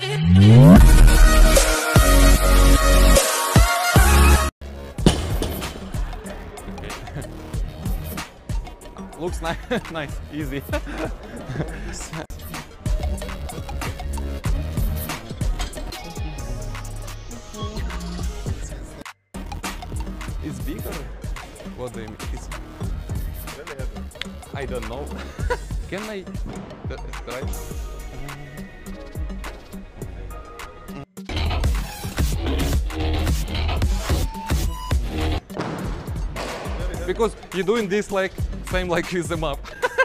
Looks nice, nice, easy. it's bigger. What do you mean? It's I don't know. Can I try? Because you're doing this like same like with the map.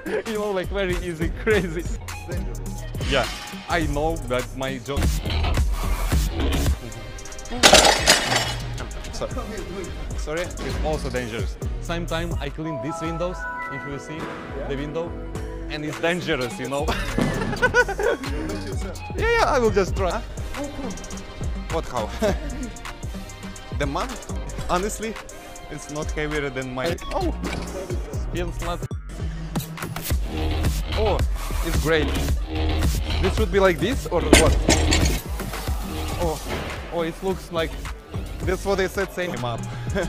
you know, like very easy, crazy. Yeah, I know that my job. So- sorry, it's also dangerous. Same time I clean these windows, if you see the window, and it's dangerous, you know. yeah, yeah, I will just try. What how? the man, honestly, it's not heavier than my. Oh, feels not. Oh, it's great. This should be like this or what? Oh, oh, it looks like that's what they said. Same map.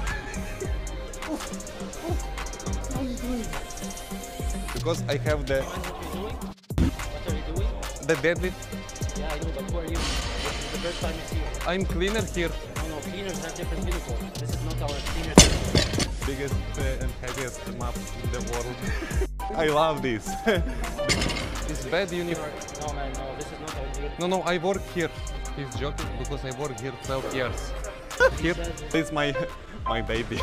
because I have the What are you doing? the deadlift. Yeah, I know, but who are you? This is the first time you see you. I'm cleaner here. No, no, cleaners have different uniform. This is not our cleaner. biggest uh, and heaviest map in the world. I love this. it's bad uniform. No, man, no, this is not our cleaner. No, no, I work here. He's joking because I work here 12 years. Here, this is my my baby.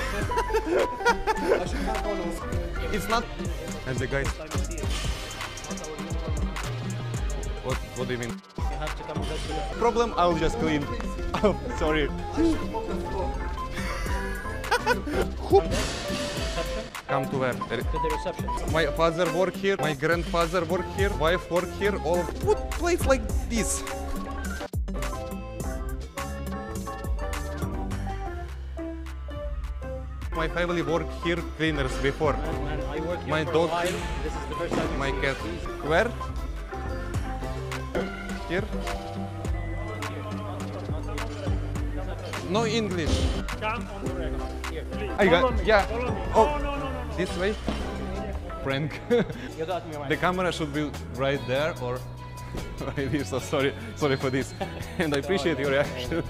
it's not. And the guys, Time you see it. Not our uniform. what what do you mean? Have to come with us uniform. Problem? I'll just clean. Oh, sorry. Come to where? To the reception. My father work here, my grandfather work here, wife work here, all put place like this. My family work here cleaners before. Man, man, I work here My dog-. This is the first time My cat. Where? Here? No English. Come on the. Here. I got yeah. Oh, No, no, no, no. this way. Prank. You got me, man. the camera should be right there or right here. So sorry, sorry for this, and I appreciate your reaction.